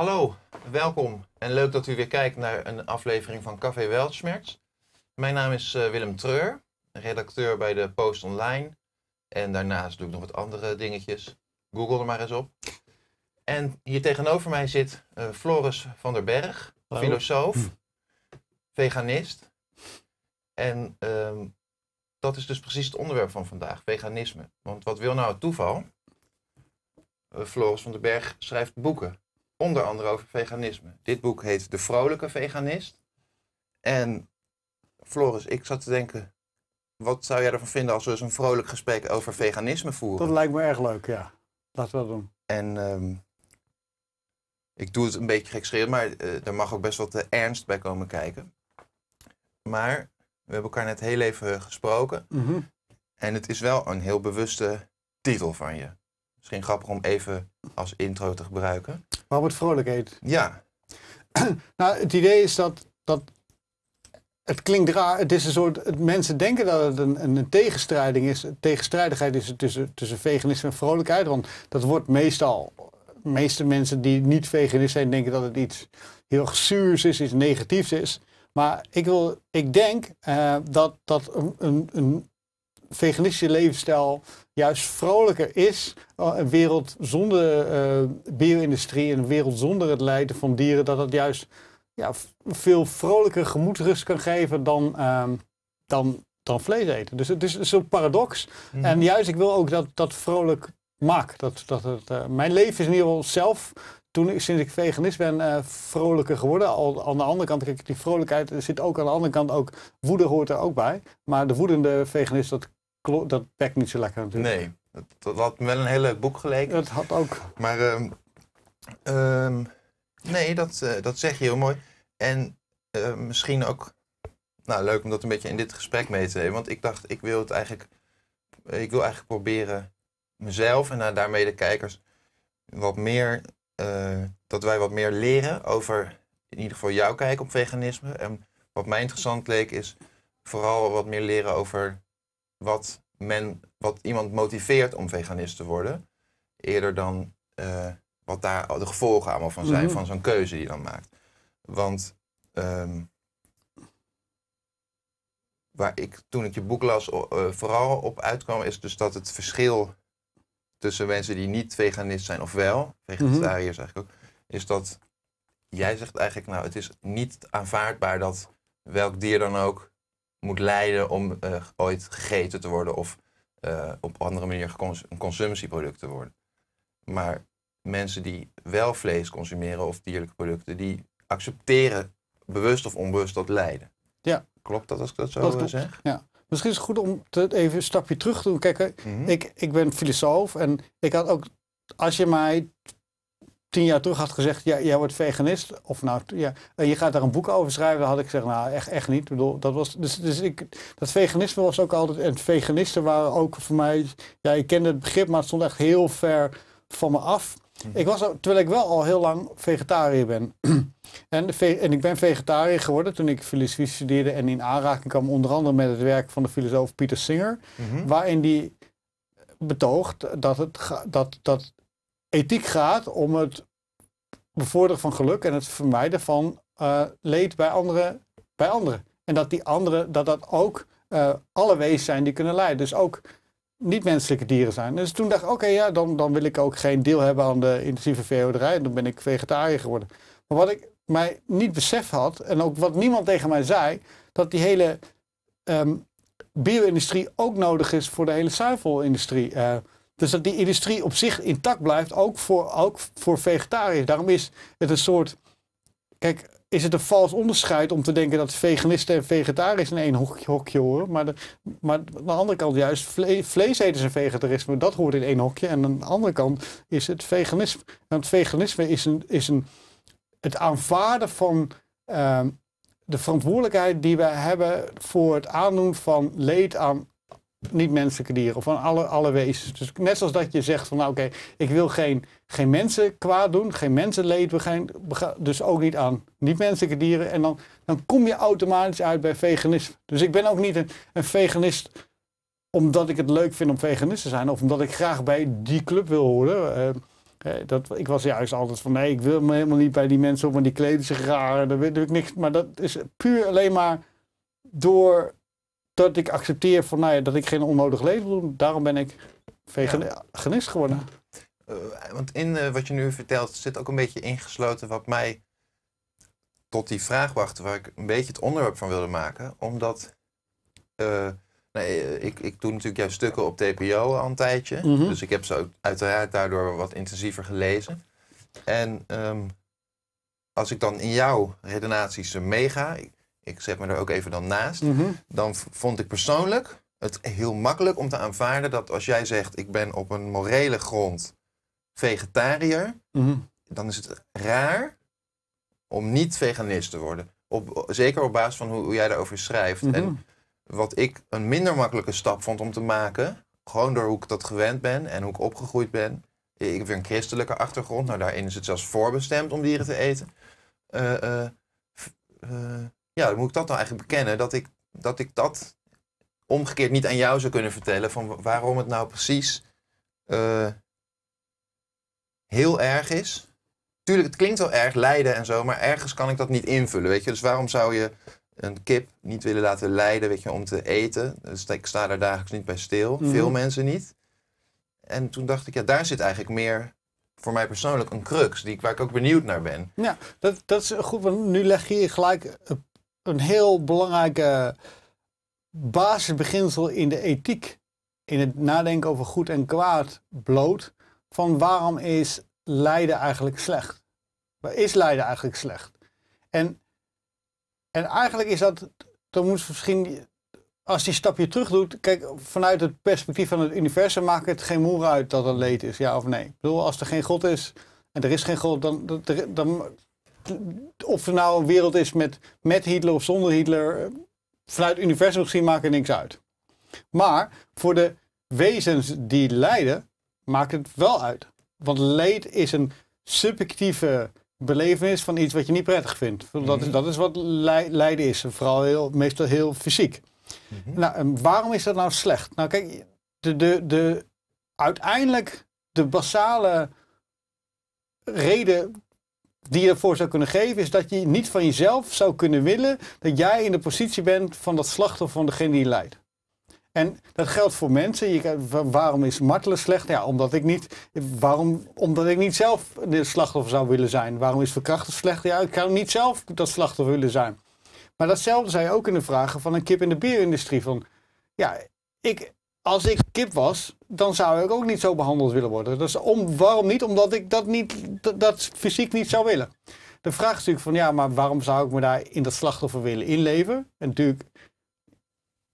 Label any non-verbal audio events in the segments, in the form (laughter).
Hallo, welkom en leuk dat u weer kijkt naar een aflevering van Café Weltschmerz. Mijn naam is uh, Willem Treur, redacteur bij de Post Online. En daarnaast doe ik nog wat andere dingetjes. Google er maar eens op. En hier tegenover mij zit uh, Floris van der Berg, Hallo. filosoof, Hm. veganist. En ehm, dat is dus precies het onderwerp van vandaag, veganisme. Want wat wil nou het toeval? Uh, Floris van der Berg schrijft boeken, onder andere over veganisme. Dit boek heet De Vrolijke Veganist. En Floris, ik zat te denken, wat zou jij ervan vinden als we eens een vrolijk gesprek over veganisme voeren? Dat lijkt me erg leuk, ja. Laten we dat doen. En ehm, ik doe het een beetje gekscherend, maar eh, er mag ook best wat eh, ernst bij komen kijken. Maar we hebben elkaar net heel even gesproken. Mhm. En het is wel een heel bewuste titel van je. Misschien grappig om even als intro te gebruiken. Waarom het vrolijk heet? Ja, (clears throat) Nou, het idee is dat, dat het klinkt raar. Het is een soort, het, mensen denken dat het een, een, een tegenstrijding is. Tegenstrijdigheid is tussen, tussen veganisme en vrolijkheid. Want dat wordt meestal, de meeste mensen die niet veganist zijn, denken dat het iets heel zuurs is, iets negatiefs is. Maar ik, wil, ik denk eh, dat, dat een, een veganistische levensstijl juist vrolijker is. Uh, Een wereld zonder eh, bio-industrie en een wereld zonder het lijden van dieren, dat het juist ja, veel vrolijker gemoedsrust kan geven dan, ehm, dan, dan vlees eten. Dus het is een soort paradox. En juist, ik wil ook dat dat vrolijk maakt. Dat, dat het, eh, mijn leven is in ieder geval zelf, toen ik, sinds ik veganist ben, eh, vrolijker geworden. Al, aan de andere kant, kijk, die vrolijkheid er zit ook aan de andere kant ook, woede hoort er ook bij. Maar de woedende veganist, dat, dat pakt niet zo lekker natuurlijk. nee. Dat, dat had me wel een heel leuk boek geleken. Dat had ook, Maar ehm, ehm, nee, dat, eh, dat zeg je heel mooi. En eh, misschien ook nou, leuk om dat een beetje in dit gesprek mee te nemen. Want ik dacht, ik wil het eigenlijk, ik wil eigenlijk proberen mezelf en nou, daarmee de kijkers wat meer, eh, dat wij wat meer leren over in ieder geval jouw kijk op veganisme. En wat mij interessant leek is vooral wat meer leren over wat men, wat iemand motiveert om veganist te worden. Eerder dan eh, wat daar de gevolgen allemaal van zijn, Mhm. van zo'n keuze die je dan maakt. Want ehm, waar ik toen ik je boek las eh, vooral op uitkwam, is dus dat het verschil tussen mensen die niet veganist zijn of wel, vegetariërs eigenlijk ook, is dat jij zegt eigenlijk, nou, het is niet aanvaardbaar dat welk dier dan ook moet lijden om eh, ooit gegeten te worden of eh, op andere manier een consumptieproduct te worden. Maar mensen die wel vlees consumeren of dierlijke producten, die accepteren bewust of onbewust dat lijden. Ja. Klopt dat als ik dat zo Dat eh, klopt. zeg? misschien is het goed om te, even een stapje terug te doen. Kijk, Mhm. ik, ik ben filosoof en ik had ook, als je mij tien jaar terug had gezegd, ja, jij wordt veganist, of nou, ja, en je gaat daar een boek over schrijven, dan had ik gezegd, nou, echt, echt niet. Ik bedoel, dat was, dus, dus ik, dat veganisme was ook altijd, en veganisten waren ook voor mij, ja, ik kende het begrip, maar het stond echt heel ver van me af. Mhm. Ik was, terwijl ik wel al heel lang vegetariër ben. (clears throat) en, de en ik ben vegetariër geworden toen ik filosofie studeerde en in aanraking kwam onder andere met het werk van de filosoof Pieter Singer Mhm. waarin die betoogt dat, het dat, dat ethiek gaat om het bevorderen van geluk en het vermijden van eh, leed bij anderen, bij anderen. En dat die anderen, dat dat ook eh, alle wezens zijn die kunnen lijden. Dus ook niet-menselijke dieren zijn. Dus toen dacht ik, oké, ja, dan, dan wil ik ook geen deel hebben aan de intensieve veehouderij. En dan ben ik vegetariër geworden. Maar wat ik mij niet beseft had, en ook wat niemand tegen mij zei, dat die hele ehm, bio-industrie ook nodig is voor de hele zuivelindustrie. Eh, dus dat die industrie op zich intact blijft, ook voor, ook voor vegetariërs. Daarom is het een soort. Kijk, is het een vals onderscheid om te denken dat veganisten en vegetariërs in één hokje, hokje horen. Maar, de, maar aan de andere kant juist vle, vleeseters en vegetarisme, dat hoort in één hokje. En aan de andere kant is het veganisme. Want veganisme is, een, is een, het aanvaarden van ehm, de verantwoordelijkheid die we hebben voor het aandoen van leed aan niet-menselijke dieren aan alle, alle wezens. Dus net zoals dat je zegt van nou oké, ik wil geen, geen mensen kwaad doen, geen mensenleed begijn, bega- dus ook niet aan niet-menselijke dieren. En dan, dan kom je automatisch uit bij veganisme. Dus ik ben ook niet een, een veganist omdat ik het leuk vind om veganist te zijn of omdat ik graag bij die club wil horen. Eh, Eh, dat, ik was juist altijd van nee, ik wil me helemaal niet bij die mensen op, want die kleden zich raar. Daar weet ik niks. Maar dat is puur alleen maar door dat ik accepteer van nou ja, dat ik geen onnodig leven doe. Daarom ben ik veganist geworden. Uh, want in uh, wat je nu vertelt zit ook een beetje ingesloten wat mij tot die vraag wachtte, waar ik een beetje het onderwerp van wilde maken. Omdat uh, nee, ik, ik doe natuurlijk jouw stukken op TPO al een tijdje. Mhm. Dus ik heb ze uiteraard daardoor wat intensiever gelezen. En um, als ik dan in jouw redenaties meega, ik, ik zet me er ook even dan naast, Mhm. dan vond ik persoonlijk het heel makkelijk om te aanvaarden dat als jij zegt ik ben op een morele grond vegetariër, Mhm. dan is het raar om niet veganist te worden. Op, zeker op basis van hoe, hoe jij daarover schrijft. Mhm. En wat ik een minder makkelijke stap vond om te maken, gewoon door hoe ik dat gewend ben en hoe ik opgegroeid ben. Ik heb weer een christelijke achtergrond, nou daarin is het zelfs voorbestemd om dieren te eten. Eh, ja, dan moet ik dat nou eigenlijk bekennen, dat ik, dat ik dat omgekeerd niet aan jou zou kunnen vertellen van wa- waarom het nou precies eh, heel erg is. Tuurlijk, het klinkt wel erg lijden en zo, maar ergens kan ik dat niet invullen, weet je. Dus waarom zou je een kip niet willen laten lijden, weet je, om te eten? Dus ik sta daar dagelijks niet bij stil. Mhm. Veel mensen niet. En toen dacht ik, ja, daar zit eigenlijk meer voor mij persoonlijk een crux, die, ik- waar ik ook benieuwd naar ben. Ja, dat, dat is goed, want nu leg je gelijk een- een heel belangrijke basisbeginsel in de ethiek, in het nadenken over goed en kwaad bloot, van waarom is lijden eigenlijk slecht? Waar is lijden eigenlijk slecht? En, en eigenlijk is dat, dan moet misschien, als die stapje terug doet, kijk, vanuit het perspectief van het universum maakt het geen moer uit dat er leed is, ja of nee. Ik bedoel, als er geen God is, en er is geen God, dan, dan of er nou een wereld is met, met Hitler of zonder Hitler, eh, vanuit het universum gezien maakt er niks uit. Maar voor de wezens die lijden, maakt het wel uit. Want leed is een subjectieve belevenis van iets wat je niet prettig vindt. Dat, is, Mhm. dat is wat lij- lijden is. Vooral heel, meestal heel fysiek. Nou, en waarom is dat nou slecht? Nou, kijk, de, de, de, uiteindelijk de basale reden die je ervoor zou kunnen geven, is dat je niet van jezelf zou kunnen willen dat jij in de positie bent van dat slachtoffer van degene die lijdt. En dat geldt voor mensen. Je, waarom is martelen slecht? Ja, omdat ik niet, waarom, omdat ik niet zelf de slachtoffer zou willen zijn. Waarom is verkrachten slecht? Ja, ik kan niet zelf dat slachtoffer willen zijn. Maar datzelfde zou je ook kunnen vragen van een kip in de bierindustrie. Van, ja, ik, als ik kip was, dan zou ik ook niet zo behandeld willen worden. Dus om, waarom niet? Omdat ik dat, niet, dat, fysiek niet zou willen. De vraag is natuurlijk van, ja, maar waarom zou ik me daar in dat slachtoffer willen inleven? En natuurlijk,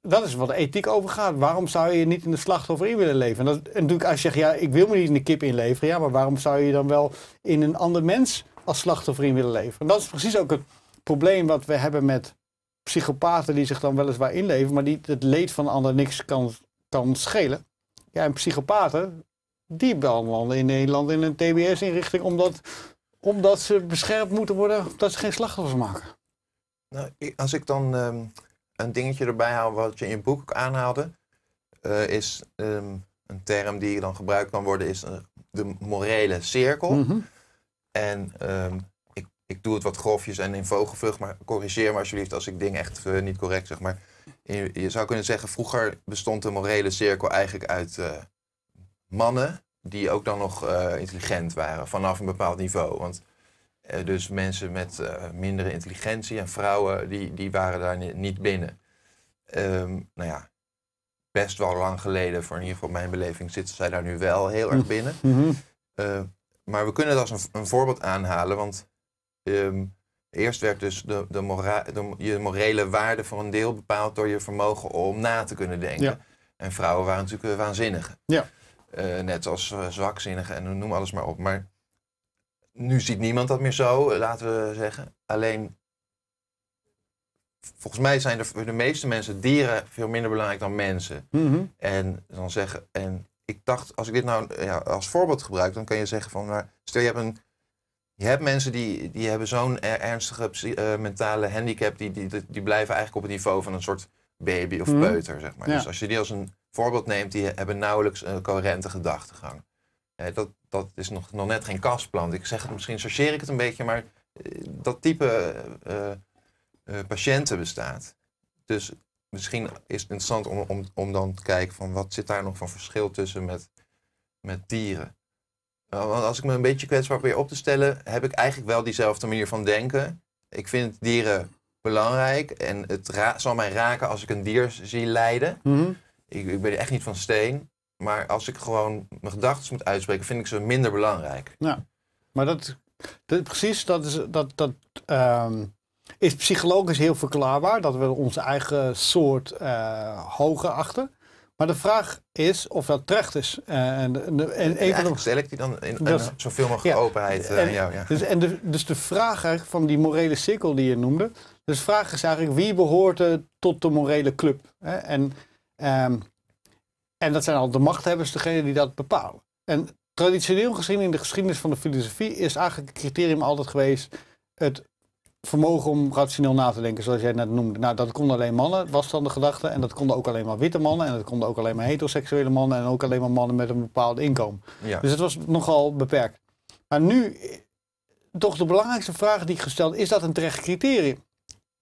dat is wat de ethiek over gaat. Waarom zou je niet in de slachtoffer in willen leven? En, dat, natuurlijk, als je zegt, ja, ik wil me niet in de kip inleveren. Ja, maar waarom zou je dan wel in een ander mens als slachtoffer in willen leven? En dat is precies ook het probleem wat we hebben met psychopaten die zich dan weliswaar inleven, maar die het leed van een ander niks kan, kan schelen. Ja, en psychopaten, die belanden in Nederland in een TBS-inrichting omdat, omdat ze beschermd moeten worden, dat ze geen slachtoffers maken. Nou, als ik dan ehm, een dingetje erbij haal wat je in je boek ook aanhaalde, eh, is ehm, een term die dan gebruikt kan worden, is eh, de morele cirkel. Mhm. En ehm, ik, ik doe het wat grofjes en in vogelvlucht, maar corrigeer me alsjeblieft als ik dingen echt eh, niet correct zeg. Maar je, je zou kunnen zeggen, vroeger bestond de morele cirkel eigenlijk uit eh, mannen die ook dan nog eh, intelligent waren vanaf een bepaald niveau. Want eh, dus mensen met mindere intelligentie en vrouwen, die, die waren daar ni- niet binnen. Ehm, nou ja, best wel lang geleden, voor in ieder geval mijn beleving, zitten zij daar nu wel heel erg Hm. binnen. Mhm. Eh, maar we kunnen het als een, een voorbeeld aanhalen, want ehm, eerst werd dus de, de, mora de je morele waarde voor een deel bepaald door je vermogen om na te kunnen denken. Ja. En vrouwen waren natuurlijk eh, waanzinnigen. Ja. Eh, net als eh, zwakzinnigen en noem alles maar op. Maar nu ziet niemand dat meer zo, laten we zeggen. Alleen, volgens mij zijn voor de meeste mensen dieren veel minder belangrijk dan mensen. Mhm. En dan zeggen, en ik dacht, als ik dit nou ja, als voorbeeld gebruik, dan kan je zeggen van, maar stel je hebt een, je hebt mensen die, die hebben zo'n er- ernstige eh, mentale handicap, die, die, die blijven eigenlijk op het niveau van een soort baby of Mhm. peuter, zeg maar. Ja. Dus als je die als een voorbeeld neemt, die hebben nauwelijks een coherente gedachtegang. Eh, dat, dat is nog, nog net geen kastplant. Ik zeg het, misschien chargeer ik het een beetje, maar eh, dat type patiënten bestaat. Dus misschien is het interessant om, om, om dan te kijken van wat zit daar nog van verschil tussen met, met dieren. Uh, want als ik me een beetje kwetsbaar probeer op te stellen, heb ik eigenlijk wel diezelfde manier van denken. Ik vind dieren belangrijk en het zal mij raken als ik een dier zie lijden. Mhm. Ik, ik ben echt niet van steen, maar als ik gewoon mijn gedachten moet uitspreken, vind ik ze minder belangrijk. Maar dat, dat precies, dat is, dat, dat ehm, is psychologisch heel verklaarbaar. Dat we onze eigen soort eh, hoger achten. Maar de vraag is of dat terecht is. Eh, en, en, en stel ik die dan in, zoveel mogelijk ja. openheid eh, En- aan jou. Ja. dus, en de, dus de vraag van die morele cirkel die je noemde. Dus de vraag is eigenlijk wie behoort tot de morele club? Hè? En, ehm, en dat zijn al de machthebbers degene die dat bepalen. En traditioneel gezien in de geschiedenis van de filosofie is eigenlijk het criterium altijd geweest het vermogen om rationeel na te denken, zoals jij net noemde. Nou, dat konden alleen mannen, was dan de gedachte. En dat konden ook alleen maar witte mannen. En dat konden ook alleen maar heteroseksuele mannen. En ook alleen maar mannen met een bepaald inkomen. Ja. Dus het was nogal beperkt. Maar nu, toch de belangrijkste vraag die ik gesteld is dat een terecht criterium?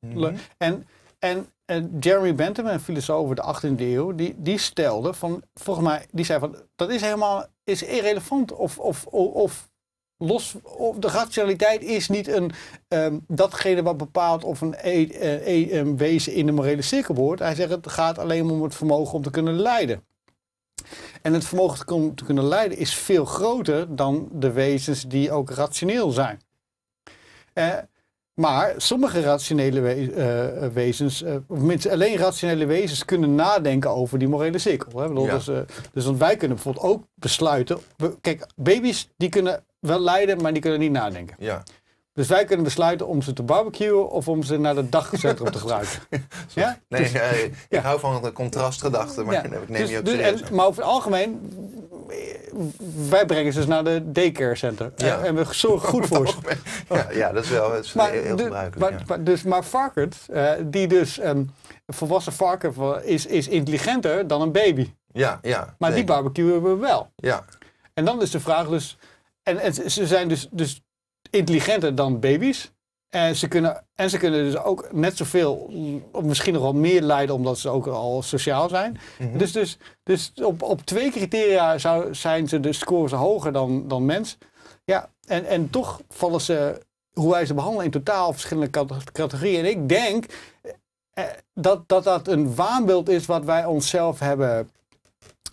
Mhm. En, en, en Jeremy Bentham, een filosoof over de 18e eeuw, die, die stelde van, volgens mij, die zei van, dat is helemaal is irrelevant of, of, of, of los, de rationaliteit is niet een, ehm, datgene wat bepaalt of een, e, eh, e- een wezen in de morele cirkel behoort. Hij zegt het gaat alleen om het vermogen om te kunnen leiden. En het vermogen te, kon- te kunnen leiden is veel groter dan de wezens die ook rationeel zijn. Eh, maar sommige rationele we- eh, wezens, of minstens alleen rationele wezens, kunnen nadenken over die morele cirkel. Hè? Ik bedoel, Ja. dus, dus want wij kunnen bijvoorbeeld ook besluiten. kijk, baby's die kunnen wel lijden, maar die kunnen niet nadenken. Ja. Dus wij kunnen besluiten om ze te barbecuen of om ze naar het dagcentrum te gebruiken. (laughs) Ja? Nee, Dus- eh, ik ja. hou van de contrastgedachte, maar Ja, ik neem dus- die ook dus- serieus. en- maar over het algemeen, eh, wij brengen ze dus naar de daycare center. Ja. En we zorgen goed voor ze. (laughs) ja, ja, dat is wel dat is Maar, heel gebruikelijk. maar, ja. maar- dus, maar varkens, eh, die dus, ehm, een volwassen varken va- is, is intelligenter dan een baby. ja, ja. Maar die barbecuen we wel. Ja, En dan is de vraag dus, en, en ze- zijn dus, dus intelligenter dan baby's. En ze, kunnen, en ze kunnen dus ook net zoveel, of misschien nog wel meer lijden, omdat ze ook al sociaal zijn. Mhm. Dus, dus, dus op, op twee criteria zou, zijn ze de scores hoger dan, dan mens. Ja, en, en toch vallen ze, hoe wij ze behandelen, in totaal verschillende cate- categorieën. En ik denk eh, dat, dat dat een waanbeeld is wat wij onszelf hebben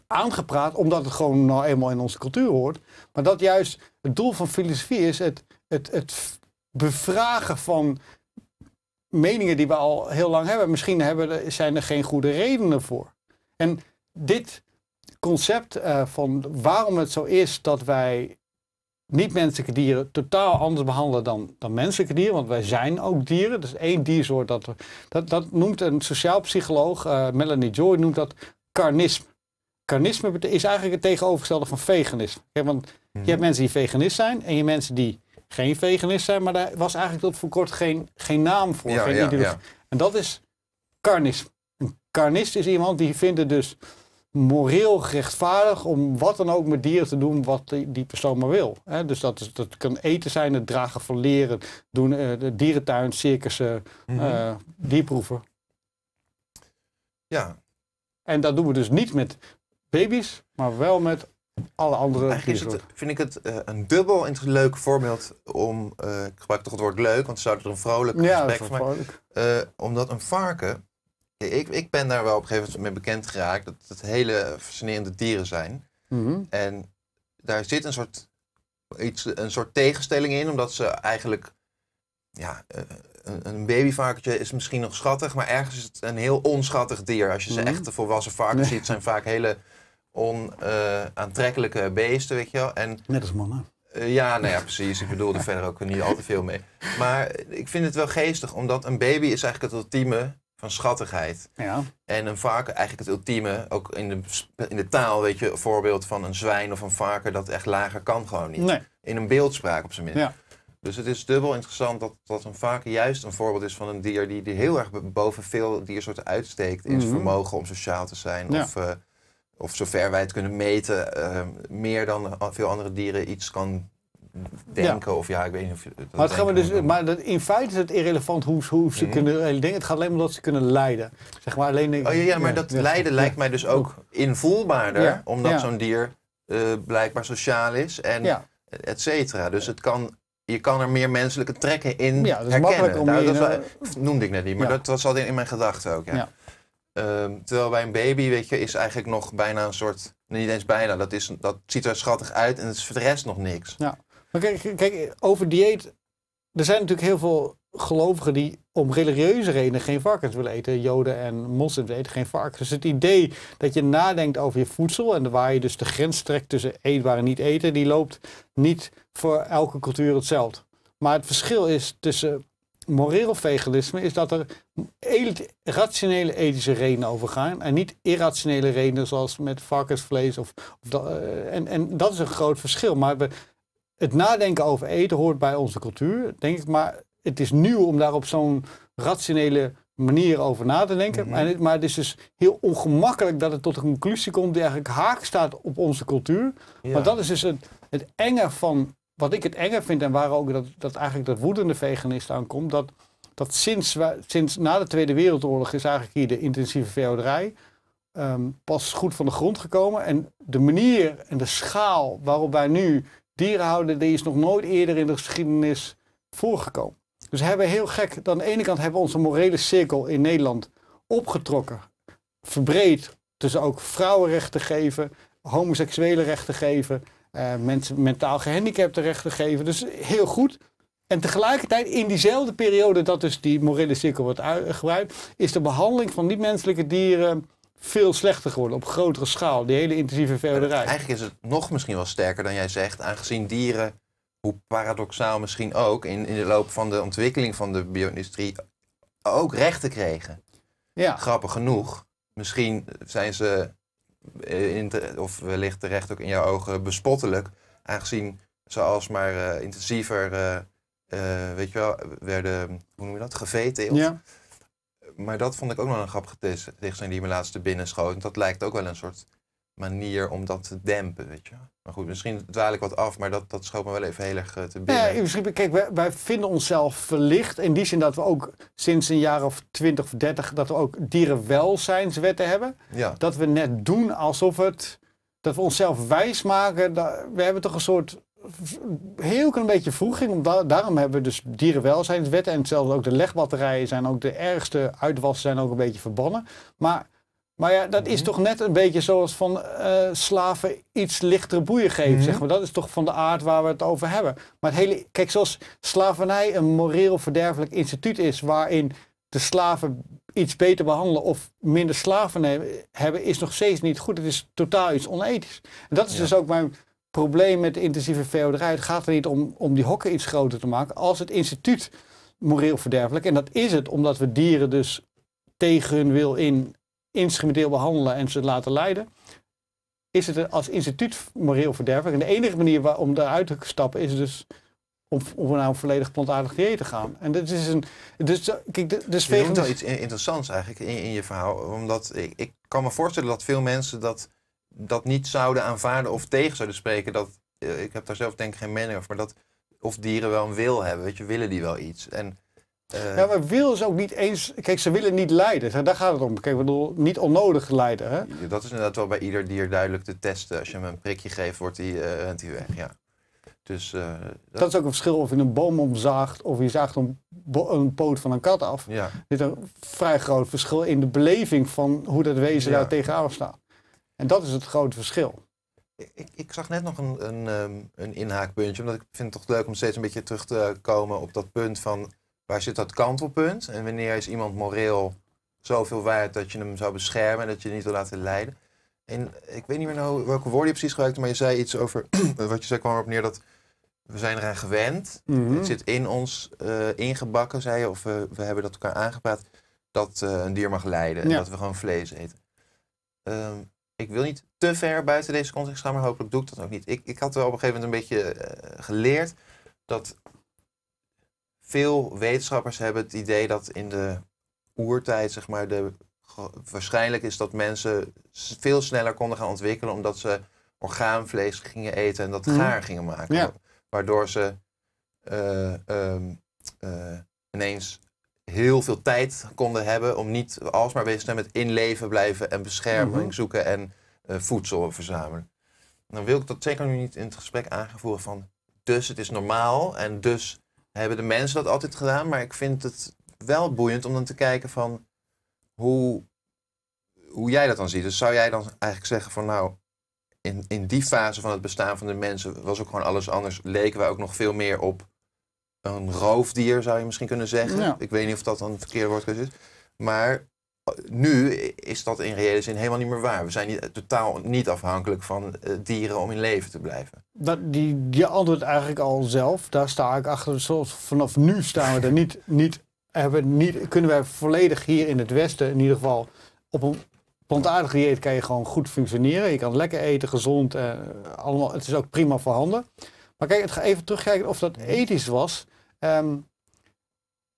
aangepraat, omdat het gewoon nou eenmaal in onze cultuur hoort. Maar dat juist het doel van filosofie is het, het, het bevragen van meningen die we al heel lang hebben. Misschien hebben, zijn er geen goede redenen voor. En dit concept eh, van waarom het zo is dat wij niet-menselijke dieren totaal anders behandelen dan, dan menselijke dieren, want wij zijn ook dieren. Dus één diersoort, dat, dat, dat noemt een sociaal psycholoog, eh, Melanie Joy, noemt dat carnisme. Carnisme is eigenlijk het tegenovergestelde van veganisme. Kijk, want je hebt mensen die veganist zijn en je hebt mensen die geen veganist zijn, maar daar was eigenlijk tot voor kort geen, geen naam voor. Ja, geen ja, ideologie. ja. En dat is carnisme. Een carnist is iemand die vindt het dus moreel gerechtvaardig om wat dan ook met dieren te doen wat die, die persoon maar wil. Dus dat, is, dat kan eten zijn, het dragen van leren, doen, eh, de dierentuin, circussen, Mhm. eh, dierproeven. ja. En dat doen we dus niet met baby's, maar wel met alle andere Eigenlijk is het, vind ik het eh, een dubbel leuk voorbeeld om, eh, ik gebruik toch het woord leuk, want ze zouden er een vrolijk Ja, is van maken. Eh, omdat een varken, ik, ik ben daar wel op een gegeven moment mee bekend geraakt, dat het hele fascinerende dieren zijn. Mhm. En daar zit een soort, iets, een soort tegenstelling in, omdat ze eigenlijk, ja, een, een babyvarkentje is misschien nog schattig, maar ergens is het een heel onschattig dier. Als je ze Mhm. echte volwassen varkens Nee. ziet, zijn vaak hele onaantrekkelijke beesten, weet je wel. En Net als mannen. eh, ja, nou ja, precies. Ik bedoel er verder ook niet al te veel mee. Maar ik vind het wel geestig, omdat een baby is eigenlijk het ultieme van schattigheid. Ja. En een varken eigenlijk het ultieme, ook in de, in de taal, weet je, een voorbeeld van een zwijn of een varken dat echt lager kan gewoon niet. Nee. In een beeldspraak op zijn minst. Ja. Dus het is dubbel interessant dat, dat een varken juist een voorbeeld is van een dier die, die heel erg boven veel diersoorten uitsteekt in zijn Mhm. vermogen om sociaal te zijn Ja. of, eh, of zover wij het kunnen meten, eh, meer dan veel andere dieren iets kan denken. Of ja, ik weet niet of je dat Maar, het gaan we denken dus, maar dat, in feite is het irrelevant hoe, hoe ze Mhm. kunnen dingen. Het gaat alleen maar dat ze kunnen leiden. Zeg maar alleen. Oh ja, ja maar dat lijden lijkt mij dus ook invoelbaarder, omdat zo'n dier eh, blijkbaar sociaal is en et cetera. Dus het kan, je kan er meer menselijke trekken in ja, dat is herkennen. makkelijker om Nou, dat in, noemde ik net niet, maar Ja. dat was altijd in mijn gedachten ook. Ja. Ja. Ehm, terwijl bij een baby, weet je, is eigenlijk nog bijna een soort, niet eens bijna, dat, is, dat ziet er schattig uit en het is voor de rest nog niks. Maar kijk, kijk, over dieet. Er zijn natuurlijk heel veel gelovigen die om religieuze redenen geen varkens willen eten. Joden en moslims eten geen varkens. Dus het idee dat je nadenkt over je voedsel en waar je dus de grens trekt tussen eetbaar en niet eten, die loopt niet voor elke cultuur hetzelfde. Maar het verschil is tussen moreel veganisme is dat er ele- rationele ethische redenen overgaan en niet irrationele redenen zoals met varkensvlees. Of, of dat, eh, en, en dat is een groot verschil. Maar we, het nadenken over eten hoort bij onze cultuur, denk ik. Maar het is nieuw om daar op zo'n rationele manier over na te denken. Mhm. En het- maar het is dus heel ongemakkelijk dat het tot een conclusie komt die eigenlijk haak staat op onze cultuur. Ja. Maar dat is dus het, het enge van, wat ik het enge vind en waar ook dat, dat eigenlijk dat woedende veganist aankomt, dat, dat sinds, sinds na de Tweede Wereldoorlog is eigenlijk hier de intensieve veehouderij ehm, pas goed van de grond gekomen. En de manier en de schaal waarop wij nu dieren houden, die is nog nooit eerder in de geschiedenis voorgekomen. Dus we hebben heel gek, aan de ene kant hebben we onze morele cirkel in Nederland opgetrokken, verbreed, tussen ook vrouwenrechten geven, homoseksuele rechten geven, eh, mensen mentaal gehandicapten rechten geven. Dus heel goed. En tegelijkertijd in diezelfde periode dat dus die morele cirkel wordt uitgebreid, is de behandeling van niet-menselijke dieren veel slechter geworden op grotere schaal. Die hele intensieve veehouderij. Eigenlijk is het nog misschien wel sterker dan jij zegt, aangezien dieren, hoe paradoxaal misschien ook, in, in de loop van de ontwikkeling van de bio-industrie ook rechten kregen. Ja, Grappig genoeg. Misschien zijn ze, eh, in te- of wellicht terecht ook in jouw ogen, bespottelijk. Aangezien ze alsmaar eh, intensiever, eh, eh, weet je wel, werden, hoe noem je dat, geveeteeld. ja. Maar dat vond ik ook nog een grappige tegenstelling die me laatst te binnen schoot. Dat lijkt ook wel een soort manier om dat te dempen, weet je. Maar goed, misschien dwaal ik wat af, maar dat, dat schoot me wel even heel erg eh, te binnen. Ja, principe, kijk, wij, wij vinden onszelf verlicht in die zin dat we ook sinds een jaar of 20 of 30 dat we ook dierenwelzijnswetten hebben. ja. Dat we net doen alsof het, dat we onszelf wijs maken. Dat, we hebben toch een soort heel klein beetje vroeging. Omdat, daarom hebben we dus dierenwelzijnswetten. En zelfs ook de legbatterijen zijn ook de ergste uitwassen zijn ook een beetje verbannen. Maar, maar ja, dat is Mhm. toch net een beetje zoals van eh, slaven iets lichtere boeien geven. Mhm. zeg maar. Dat is toch van de aard waar we het over hebben. Maar het hele, kijk, zoals slavernij een moreel verderfelijk instituut is, waarin de slaven iets beter behandelen of minder slaven hebben, is nog steeds niet goed. Het is totaal iets onethisch. En dat is Ja. dus ook mijn probleem met de intensieve veehouderij. Het gaat er niet om, om die hokken iets groter te maken. Als het instituut moreel verderfelijk, en dat is het omdat we dieren dus tegen hun wil in instrumenteel behandelen en ze laten lijden, is het als instituut moreel verderfelijk. En de enige manier waar, om daaruit te stappen is dus om, om naar een volledig plantaardig dieet te gaan. En dat is een. Dus, kijk, de- dus Je noemt wel iets in- interessants eigenlijk in, in je verhaal. Omdat ik, ik kan me voorstellen dat veel mensen dat, dat niet zouden aanvaarden of tegen zouden spreken. Dat, eh, ik heb daar zelf denk ik geen mening over. Maar dat of dieren wel een wil hebben. Weet je, willen die wel iets? En, eh, Ja, maar wil is ook niet eens. Kijk, ze willen niet lijden. Daar gaat het om. Kijk, ik bedoel, niet onnodig lijden. Hè? Dat is inderdaad wel bij ieder dier duidelijk te testen. Als je hem een prikje geeft, wordt hij, eh, rent hij weg. Ja. Dus eh, dat, Dat is ook een verschil of je een boom omzaagt of je zaagt een, een poot van een kat af. ja. Er zit een vrij groot verschil in de beleving van hoe dat wezen Ja. daar tegenaan staat. En dat is het grote verschil. Ik, ik zag net nog een, een, ehm, een inhaakpuntje. Omdat ik vind het toch leuk om steeds een beetje terug te komen op dat punt van waar zit dat kantelpunt? En wanneer is iemand moreel zoveel waard dat je hem zou beschermen en dat je niet wil laten leiden? En ik weet niet meer nou welke woorden je precies gebruikte, maar je zei iets over (clears throat) wat je zei kwam erop neer dat we zijn eraan gewend. Mhm. Het zit in ons eh, ingebakken, zei je, of we, we hebben dat elkaar aangepraat, dat eh, een dier mag lijden en Ja. dat we gewoon vlees eten. Ehm, ik wil niet te ver buiten deze context gaan, maar hopelijk doe ik dat ook niet. Ik, ik had wel op een gegeven moment een beetje eh, geleerd dat veel wetenschappers hebben het idee dat in de oertijd, zeg maar, de waarschijnlijk is dat mensen veel sneller konden gaan ontwikkelen omdat ze orgaanvlees gingen eten en dat Mhm. gaar gingen maken. Ja. Waardoor ze eh, ehm, eh, ineens heel veel tijd konden hebben om niet alsmaar bezig te zijn met inleven blijven en bescherming Mhm. zoeken en eh, voedsel verzamelen. Dan wil ik dat zeker nu niet in het gesprek aangevoeren van dus het is normaal en dus hebben de mensen dat altijd gedaan. Maar ik vind het wel boeiend om dan te kijken van hoe, hoe jij dat dan ziet. Dus zou jij dan eigenlijk zeggen van nou, in, in die fase van het bestaan van de mensen was ook gewoon alles anders. Leken wij ook nog veel meer op een roofdier, zou je misschien kunnen zeggen. Ja. Ik weet niet of dat dan het verkeerde woord is. Maar nu is dat in reële zin helemaal niet meer waar. We zijn niet, totaal niet afhankelijk van eh, dieren om in leven te blijven. Dat, die, die antwoord eigenlijk al zelf. Daar sta ik achter. Zoals vanaf nu staan we er niet, niet, hebben niet. Kunnen wij volledig hier in het Westen, in ieder geval op een plantaardig dieet, kan je gewoon goed functioneren. Je kan lekker eten, gezond. eh, allemaal, het is ook prima voorhanden. Maar kijk, ga even terugkijken of dat ethisch was. Ehm,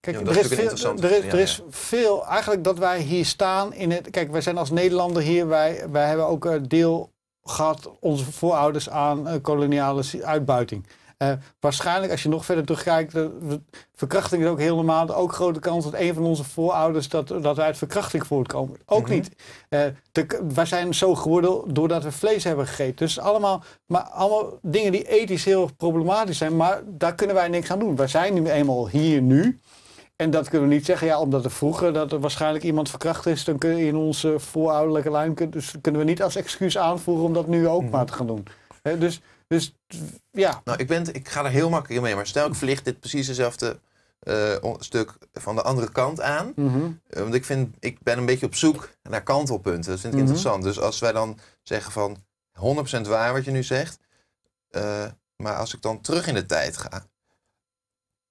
kijk, Ja, er is veel, er is, ja, veel, eigenlijk dat wij hier staan in het. Kijk, wij zijn als Nederlander hier. Wij, wij hebben ook eh, deel gehad, onze voorouders, aan eh, koloniale uitbuiting. Eh, waarschijnlijk, als je nog verder terugkijkt, verkrachting is ook heel normaal. Ook grote kans dat een van onze voorouders dat, dat wij uit verkrachting voortkomen. Ook Mhm. niet. De, wij zijn zo geworden doordat we vlees hebben gegeten. Dus allemaal, maar allemaal dingen die ethisch heel problematisch zijn. Maar daar kunnen wij niks aan doen. Wij zijn nu eenmaal hier nu. En dat kunnen we niet zeggen, ja, omdat er vroeger dat er waarschijnlijk iemand verkracht is, dan kun je in onze voorouderlijke lijn, kun- dus kunnen we niet als excuus aanvoeren om dat nu ook Mhm. maar te gaan doen. Hè, dus, dus ja, Nou, ik, ben, ik ga er heel makkelijk in mee, maar stel ik verlicht dit precies dezelfde eh, stuk van de andere kant aan. mhm, Eh, Want ik, vind, ik ben een beetje op zoek naar kantelpunten. Dat vind ik Mhm. interessant. Dus als wij dan zeggen van 100% waar wat je nu zegt. eh, maar als ik dan terug in de tijd ga.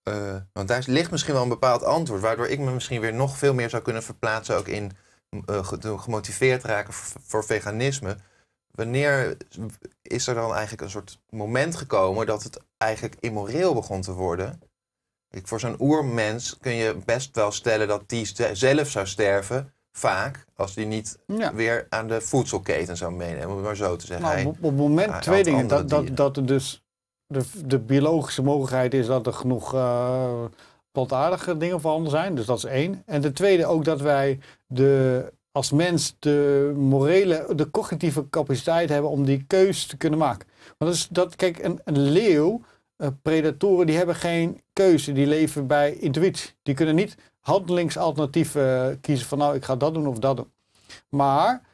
Eh, want daar ligt misschien wel een bepaald antwoord. Waardoor ik me misschien weer nog veel meer zou kunnen verplaatsen. Ook in eh, ge- gemotiveerd raken voor, voor veganisme. Wanneer is er dan eigenlijk een soort moment gekomen dat het eigenlijk immoreel begon te worden? Ik, voor zo'n oermens kun je best wel stellen dat die zelf zou sterven, vaak, als die niet ja. weer aan de voedselketen zou meenemen, om het maar zo te zeggen. Nou, op, het moment hij twee dingen. Dat, dat, dat er dus de, de biologische mogelijkheid is dat er genoeg eh plantaardige dingen voorhanden zijn. Dus dat is één. En de tweede ook dat wij de, als mens de morele, de cognitieve capaciteit hebben om die keus te kunnen maken. Want dat is dat, kijk, een, een leeuw, eh, predatoren, die hebben geen keuze. Die leven bij intuïtie. Die kunnen niet handelingsalternatieven eh, kiezen van nou, ik ga dat doen of dat doen. Maar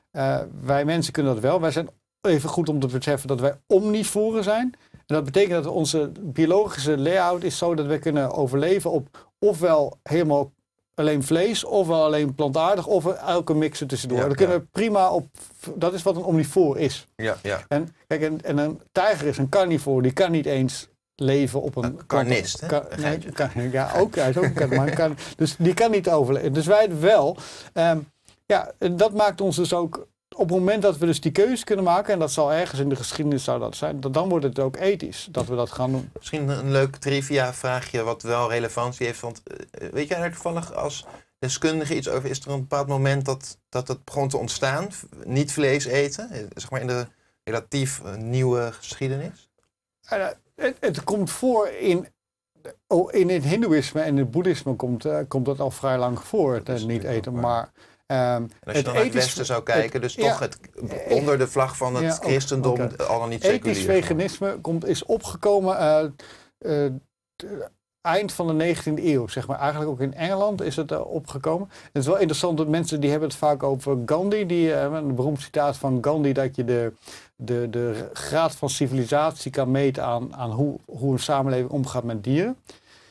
wij mensen kunnen dat wel. Wij zijn even goed om te beseffen dat wij omnivoren zijn. En dat betekent dat onze biologische layout is zo dat we kunnen overleven op ofwel helemaal alleen vlees, ofwel alleen plantaardig, of elke mix er tussendoor. Ja, Dan kunnen ja. we prima op. Dat is wat een omnivoor is. ja, ja. En kijk, en, en een tijger is een carnivore, die kan niet eens leven op een... Een carnist, hè? Ka- Een nee, ja, ook. Hij is ook een kan, maar een kan, (laughs) dus die kan niet overleven. Dus wij wel. Ehm, ja, en dat maakt ons dus ook... Op het moment dat we dus die keuze kunnen maken, en dat zal ergens in de geschiedenis zou dat zijn, dat dan wordt het ook ethisch dat we dat gaan doen. Misschien een leuk trivia vraagje wat wel relevantie heeft. Want eh, weet jij daar toevallig als deskundige iets over? Is er een bepaald moment dat dat het begon te ontstaan? Niet vlees eten? Eh, Zeg maar in de relatief eh, nieuwe geschiedenis? Eh, het, het komt voor in, oh, in het hindoeïsme en het boeddhisme komt, eh, komt dat al vrij lang voor, het Dat eh, niet eten. Maar En als je dan naar het ethisch- Westen zou kijken, dus toch het, onder de vlag van het Ja, christendom, oké. al dan niet ethisch seculier. gewoon. veganisme komt, is opgekomen eh, eh, eind van de 19e eeuw, zeg maar. Eigenlijk ook in Engeland is het eh, opgekomen. Het is wel interessant dat mensen die hebben het vaak over Gandhi, die, een beroemd citaat van Gandhi, dat je de, de, de graad van civilisatie kan meten aan, aan hoe, hoe een samenleving omgaat met dieren.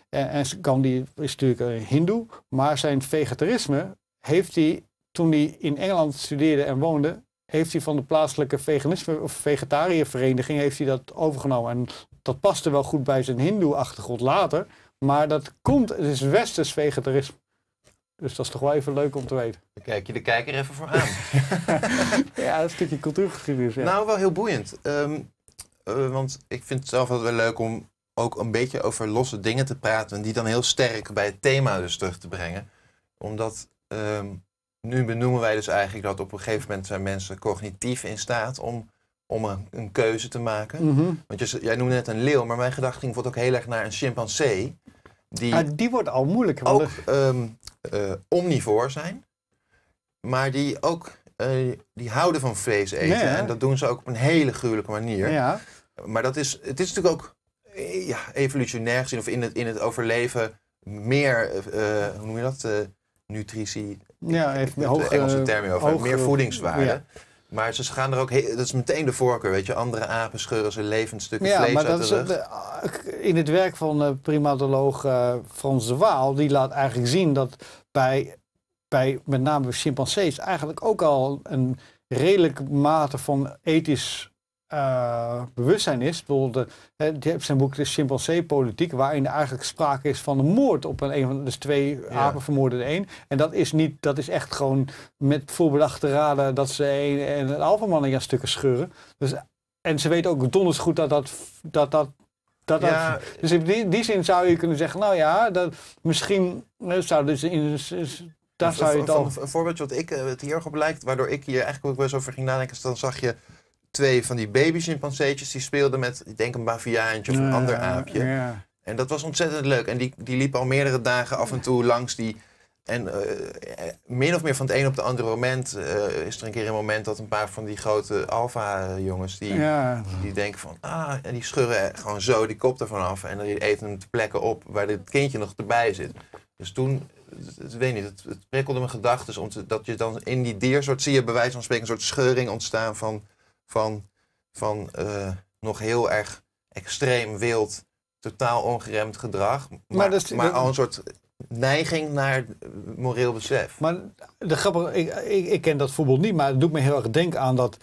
En, en Gandhi is natuurlijk een hindoe, maar zijn vegetarisme heeft hij, toen hij in Engeland studeerde en woonde, heeft hij van de plaatselijke veganisme of vegetariërvereniging heeft hij dat overgenomen. En dat paste wel goed bij zijn hindoe-achtergrond later. Maar dat komt, het is westers vegetarisme. Dus dat is toch wel even leuk om te weten. Dan kijk je de kijker even voor aan. (laughs) Ja, een stukje cultuurgeschiedenis. Ja. Nou, wel heel boeiend. Ehm, eh, want ik vind het zelf altijd wel leuk om ook een beetje over losse dingen te praten. En die dan heel sterk bij het thema dus terug te brengen. Omdat ehm, nu benoemen wij dus eigenlijk dat op een gegeven moment zijn mensen cognitief in staat om, om een, een keuze te maken. Mhm. Want je, jij noemde net een leeuw, maar mijn gedachte ging bijvoorbeeld ook heel erg naar een chimpansee. Die Ah, die wordt al moeilijker. want ook ehm eh, omnivoor zijn, maar die ook eh, die houden van vlees eten. En dat doen ze ook op een hele gruwelijke manier. er- ja. Maar dat is, het is natuurlijk ook eh, ja, evolutionair gezien, of in het, in het overleven, meer, hoe noem je dat, nutritie, Ja, heeft de Engelse term hier over, meer voedingswaarde. ja. Maar ze gaan er ook, he- dat is meteen de voorkeur, weet je. Andere apen scheuren ze levend stukken Ja, vlees maar uit dat de rug. ah, in het werk van eh, primatoloog eh, Frans de Waal, die laat eigenlijk zien dat bij, bij met name chimpansees eigenlijk ook al een redelijke mate van ethisch eh, bewustzijn is. Bijvoorbeeld, de, je hebt zijn boek De Chimpansee-politiek, waarin er eigenlijk sprake is van een moord op een, een van dus twee Ja. apen vermoorden de een. En dat is niet, dat is echt gewoon met voorbedachte raden dat ze een, en een alfamannetje aan stukken scheuren. Dus, en ze weten ook donders goed dat dat, dat, dat dat, dat, Ja, dus in die, die zin zou je kunnen zeggen, nou ja, dat, misschien eh, zou dus in, daar zou je het Van- al... van- Een voorbeeldje wat ik, eh, het hier erg op lijkt, waardoor ik hier eigenlijk ook wel eens over ging nadenken, is dan zag je twee van die baby chimpanseetjes die speelden met, ik denk een baviaantje of een ander aapje. Ja. En dat was ontzettend leuk. En die, die liepen al meerdere dagen af en toe langs die. En eh, min of meer van het een op het andere moment eh, is er een keer een moment dat een paar van die grote alfa-jongens die, Ja. die denken van ah, en die schurren gewoon zo die kop ervan af en die eten hem te plekken op waar het kindje nog erbij zit. Dus toen, ik weet niet, het, het prikkelde mijn gedachten om te- dat je dan in die diersoort zie je bij wijze van spreken een soort scheuring ontstaan van, van, van eh, nog heel erg extreem wild, totaal ongeremd gedrag, maar, Maar maar, dat is- al een soort neiging naar moreel besef. Maar de grappige, ik, ik, ik ken dat voorbeeld niet, maar het doet me heel erg denken aan dat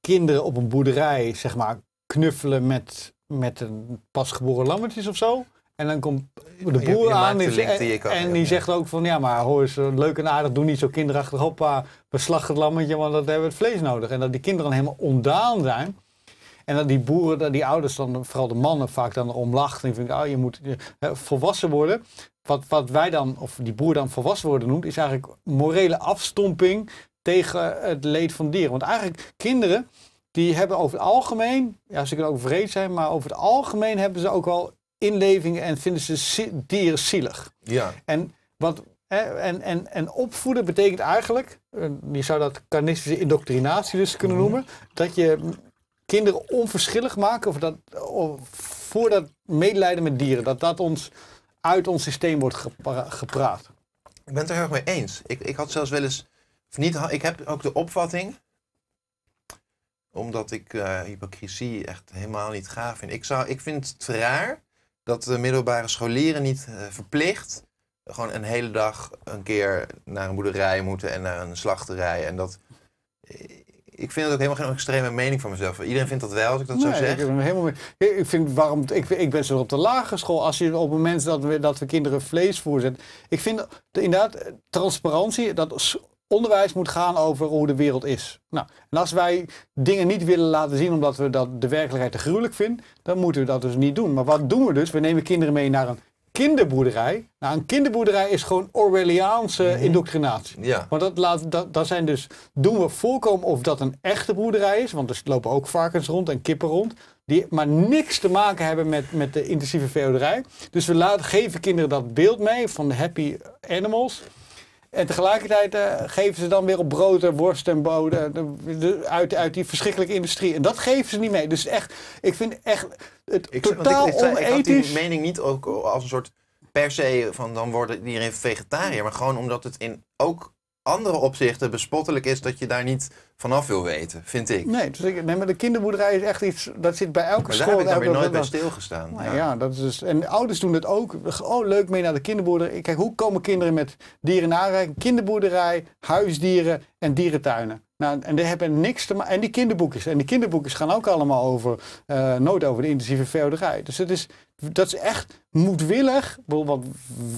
kinderen op een boerderij, zeg maar, knuffelen met, met een pasgeboren lammetjes of zo. En dan komt de boer aan die, en, die en zegt ook van, ja maar hoor eens, leuk en aardig, doe niet zo kinderachtig, hoppa, beslag het lammetje, want dat hebben we het vlees nodig. En dat die kinderen helemaal ondaan zijn. En dat die boeren, dat die ouders dan, vooral de mannen, vaak dan erom lachten. En vinden, oh, je moet eh, volwassen worden. Wat, wat wij dan, of die boer dan volwassen worden noemt, is eigenlijk morele afstomping tegen het leed van dieren. Want eigenlijk kinderen, die hebben over het algemeen, ja, ze kunnen ook vreed zijn, maar over het algemeen hebben ze ook wel inlevingen en vinden ze dieren zielig. Ja, En, wat, hè, en, en, en opvoeden betekent eigenlijk, eh, je zou dat carnistische indoctrinatie dus kunnen Mhm. noemen, dat je kinderen onverschillig maken of dat, of voor dat medelijden met dieren, dat dat ons uit ons systeem wordt gepra- gepraat. ik ben het er heel erg mee eens. Ik, ik had zelfs wel eens, of niet, ik heb ook de opvatting, omdat ik eh, hypocrisie echt helemaal niet gaaf vind. Ik, zou, ik vind het raar dat de middelbare scholieren niet eh, verplicht gewoon een hele dag een keer naar een boerderij moeten en naar een slachterij. En dat, ik vind het ook helemaal geen extreme mening van mezelf. Iedereen vindt dat wel, als ik dat zo zeg. Ik, ben helemaal ik, vind waarom ik, ik ben zo op de lagere school. Als je op het moment dat we, dat we kinderen vlees voorzetten. Ik vind de- inderdaad eh, transparantie. Dat onderwijs moet gaan over hoe de wereld is. Nou, en als wij dingen niet willen laten zien omdat we dat de werkelijkheid te gruwelijk vinden, dan moeten we dat dus niet doen. Maar wat doen we dus? We nemen kinderen mee naar een kinderboerderij. Nou, een kinderboerderij is gewoon Orwelliaanse Mhm. indoctrinatie. Ja, Want dat, laat, dat, dat zijn dus, doen we voorkomen of dat een echte boerderij is, want er lopen ook varkens rond en kippen rond, die maar niks te maken hebben met, met de intensieve veehouderij. Dus we laten, geven kinderen dat beeld mee van de happy animals. En tegelijkertijd eh, geven ze dan weer op brood en worst en boden de- de- uit, uit die verschrikkelijke industrie. En dat geven ze niet mee. Dus echt, ik vind echt het Ik, totaal ik, ik, had onethisch. die mening niet ook als een soort per se van dan wordt iedereen vegetariër. Maar gewoon omdat het in ook andere opzichten bespottelijk is dat je daar niet vanaf wil weten, vind ik. Nee, dus ik, nee, maar de kinderboerderij is echt iets, dat zit bij elke maar school. daar heb ik weer nooit bij stilgestaan. Nou ja, dat is dus, en ouders doen het ook. Oh, leuk mee naar de kinderboerderij. Kijk, hoe komen kinderen met dieren in? Kinderboerderij, huisdieren en dierentuinen. Nou, en die hebben niks te maken. En die kinderboekjes. En die kinderboekjes gaan ook allemaal over, eh, nooit over de intensieve veehouderij. Dus het is, dat is echt moedwillig.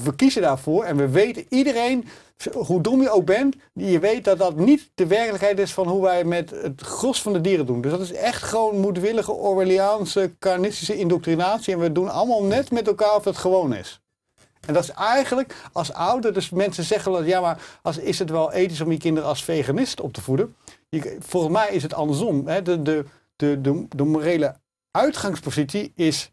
We kiezen daarvoor. En we weten iedereen, hoe dom je ook bent, je weet dat dat niet de werkelijkheid is van hoe wij met het gros van de dieren doen. Dus dat is echt gewoon moedwillige Orwelliaanse, carnistische indoctrinatie. En we doen allemaal net met elkaar of het gewoon is. En dat is eigenlijk als ouder, dus mensen zeggen wel, ja, maar als, is het wel ethisch om je kinderen als veganist op te voeden? Je, volgens mij is het andersom. Hè? De, de, de, de, de morele uitgangspositie is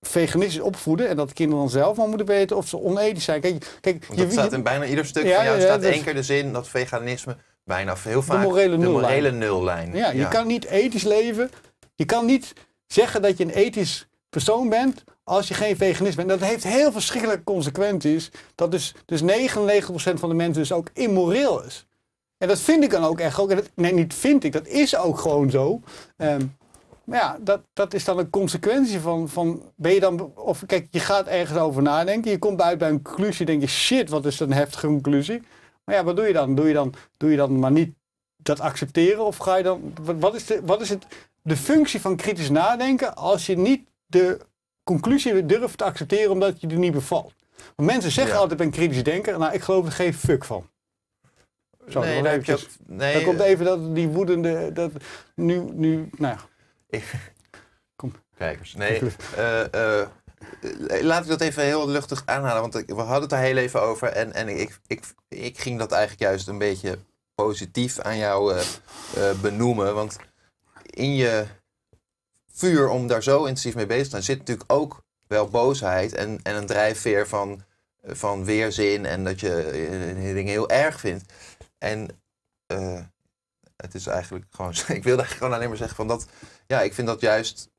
veganistisch opvoeden en dat de kinderen dan zelf maar moeten weten of ze onethisch zijn. Kijk, kijk dat je, staat in bijna ieder stuk Ja, van jou ja, staat één keer de zin dat veganisme bijna heel vaak morele de morele nullijn. Ja, je kan niet ethisch leven. Je kan niet zeggen dat je een ethisch persoon bent als je geen veganist bent. Dat heeft heel verschrikkelijke consequenties. Dat dus, dus 99% van de mensen dus ook immoreel is. En dat vind ik dan ook echt ook. En dat, nee, niet vind ik, dat is ook gewoon zo. Ehm, maar ja, dat, dat is dan een consequentie van, van, ben je dan, of kijk, je gaat ergens over nadenken, je komt uit bij een conclusie, denk je, shit, wat is dat een heftige conclusie. Maar ja, wat doe je dan? Doe je dan, doe je dan maar niet dat accepteren? Of ga je dan, wat- is, de, wat is het, de functie van kritisch nadenken als je niet de conclusie durft te accepteren omdat je die niet bevalt? Want mensen zeggen Ja. altijd, ik ben kritisch denker. Nou, ik geloof er geen fuck van. Zo, nee, dat daar heb je ook, eventjes. nee, Dan komt even dat, die woedende, dat nu, nu, nou ja. Kijkers. (laughs) Nee, eh, eh, eh, laat ik dat even heel luchtig aanhalen, want ik- we hadden het er heel even over. En, en ik, ik, ik ging dat eigenlijk juist een beetje positief aan jou benoemen. Want in je vuur om daar zo intensief mee bezig te zijn, zit natuurlijk ook wel boosheid en, en een drijfveer van, van weerzin en dat je dingen heel erg vindt. En het is eigenlijk gewoon, (laughs) ik wilde eigenlijk gewoon alleen maar zeggen van dat, ja, ik vind dat juist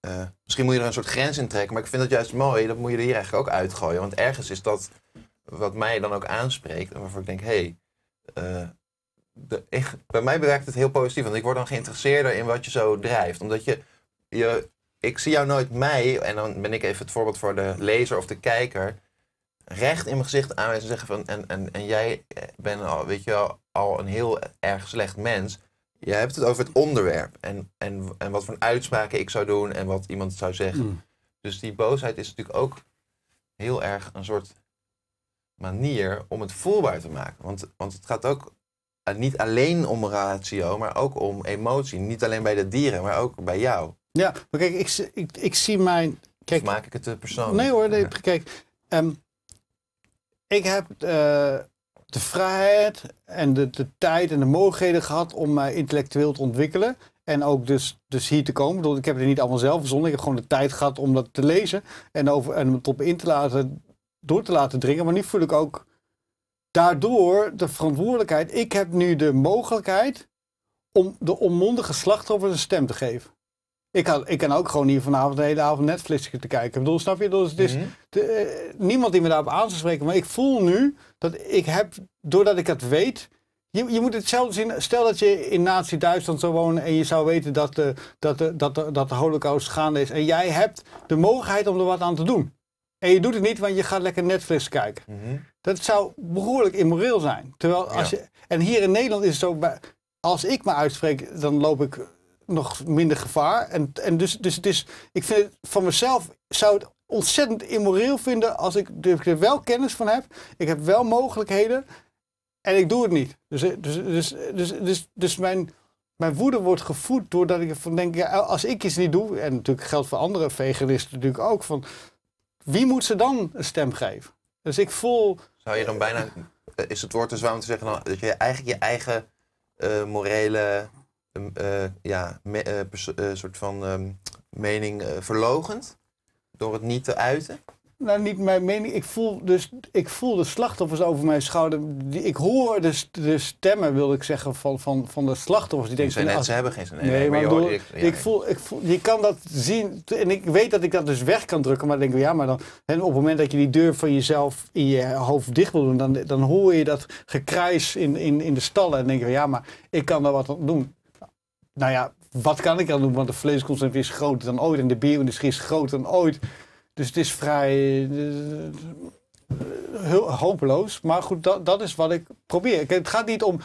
eh, misschien moet je er een soort grens in trekken, maar ik vind dat juist mooi. Dat moet je er hier eigenlijk ook uitgooien. Want ergens is dat wat mij dan ook aanspreekt. En waarvoor ik denk, hé, hey, eh, de- bij mij werkt het heel positief. Want ik word dan geïnteresseerder in wat je zo drijft. Omdat je, je, ik zie jou nooit mij, en dan ben ik even het voorbeeld voor de lezer of de kijker, recht in mijn gezicht aanwijzen en zeggen van, en, en, en jij bent al, weet je al een heel erg slecht mens. Je hebt het over het onderwerp en, en, en wat voor uitspraken ik zou doen en wat iemand zou zeggen. Mm. Dus die boosheid is natuurlijk ook heel erg een soort manier om het voelbaar te maken. Want, want het gaat ook eh, niet alleen om ratio, maar ook om emotie. Niet alleen bij de dieren, maar ook bij jou. Ja, maar kijk, ik, zie- ik, ik zie mijn, kijk, of maak ik het te persoonlijk? Nee hoor, nee, kijk. ehm, ik heb eh, de vrijheid en de, de tijd en de mogelijkheden gehad om mij intellectueel te ontwikkelen. En ook dus, dus hier te komen. Ik heb het niet allemaal zelf verzonnen. Ik heb gewoon de tijd gehad om dat te lezen. En, over, en het op in te laten, door te laten dringen. Maar nu voel ik ook daardoor de verantwoordelijkheid. Ik heb nu de mogelijkheid om de onmondige slachtoffers een stem te geven. Ik kan, ik kan ook gewoon hier vanavond de hele avond Netflix te kijken. Ik bedoel, snap je? Dus het is Mhm. de, eh, niemand die me daarop aan zou spreken. Maar ik voel nu dat ik heb, doordat ik het weet. Je, je moet hetzelfde zien. Stel dat je in Nazi-Duitsland zou wonen en je zou weten dat de, dat, de, dat, de, dat de holocaust gaande is. En jij hebt de mogelijkheid om er wat aan te doen. En je doet het niet, want je gaat lekker Netflix kijken. Mhm. Dat zou behoorlijk immoreel zijn. Terwijl als Ja. je, en hier in Nederland is het zo, als ik me uitspreek, dan loop ik nog minder gevaar. En, en dus, dus het is, ik vind van mezelf, zou het ontzettend immoreel vinden als ik, er wel kennis van heb. Ik heb wel mogelijkheden en ik doe het niet. Dus, dus, dus, dus, dus, dus mijn, mijn woede wordt gevoed doordat ik van denk, ja, als ik iets niet doe, en natuurlijk geldt voor andere veganisten natuurlijk ook, van wie moet ze dan een stem geven? Dus ik voel, Zou je dan bijna, is het woord te zwaar om te zeggen dan, dat je eigenlijk je eigen eh, morele, ja, me- eh, eh, soort van ehm, mening eh verlogent? Door het niet te uiten? nou niet mijn mening, ik voel, dus, ik voel de slachtoffers over mijn schouder. Ik hoor de, de stemmen, wil ik zeggen, van, van, van de slachtoffers. Die denken, net, als, ze hebben geen zin. Nee, maar je ik ja, voel, ik voel, je kan dat zien. En ik weet dat ik dat dus weg kan drukken. Maar dan denk ik, ja, maar dan. En op het moment dat je die deur van jezelf in je hoofd dicht wil doen, dan, dan hoor je dat gekrijs in, in, in de stallen. En dan denk je, ja, maar ik kan daar wat aan doen. Nou ja, wat kan ik aan doen? Want de vleesconsumptie is groter dan ooit. En de bierindustrie is groter dan ooit. Dus het is vrij. eh, hopeloos. Maar goed, dat, dat is wat ik probeer. Kijk, Het gaat niet om.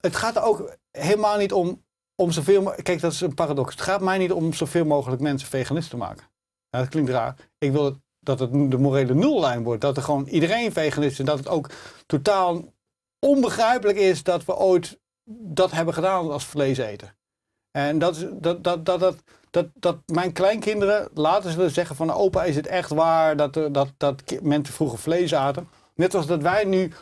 Het gaat er ook helemaal niet om om zoveel Kijk, dat is een paradox. Het gaat mij niet om zoveel mogelijk mensen veganist te maken. Nou, dat klinkt raar. Ik wil dat het de morele nullijn wordt. Dat er gewoon iedereen veganist is. En dat het ook totaal onbegrijpelijk is dat we ooit dat hebben gedaan als vlees eten. En dat, is, dat, dat, dat, dat, dat, dat mijn kleinkinderen later zullen zeggen van opa is het echt waar dat, dat, dat mensen vroeger vlees aten. Net als dat wij nu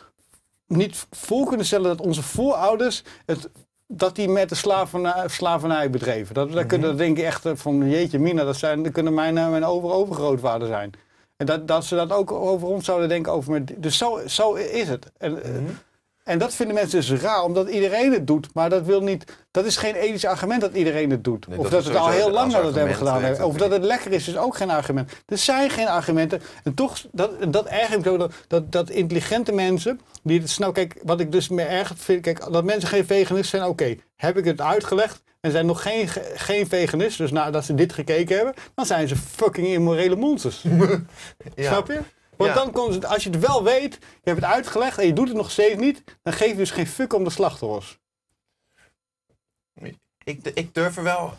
niet voor kunnen stellen dat onze voorouders het, dat die met de slavernij, slavernij bedreven. Dat, dat kunnen dat denk ik echt eh, van jeetje mina, dat, zijn, dat kunnen mijn, eh, mijn over overgrootvader zijn. En dat, dat ze dat ook over ons zouden denken over met, dus zo, zo is het. En, eh, en dat vinden mensen dus raar, omdat iedereen het doet. Maar dat wil niet, dat is geen ethisch argument dat iedereen het doet. Nee, of dat dat is het al heel lang dat het hebben gedaan. hebben. Of dat het lekker is, is ook geen argument. Er zijn geen argumenten. En toch, dat, dat erg ik me ook, dat, dat, dat intelligente mensen, die het snel, kijk, wat ik dus meer erg vind, kijk, dat mensen geen veganist zijn, oké, heb ik het uitgelegd en zijn nog geen, ge- geen veganist, dus nadat ze dit gekeken hebben, dan zijn ze fucking immorele monsters. Ja. (laughs) Snap je? Want Ja. dan komt het, als je het wel weet, je hebt het uitgelegd en je doet het nog steeds niet, dan geef je dus geen fuck om de slachtoffers. Ik, ik durf er wel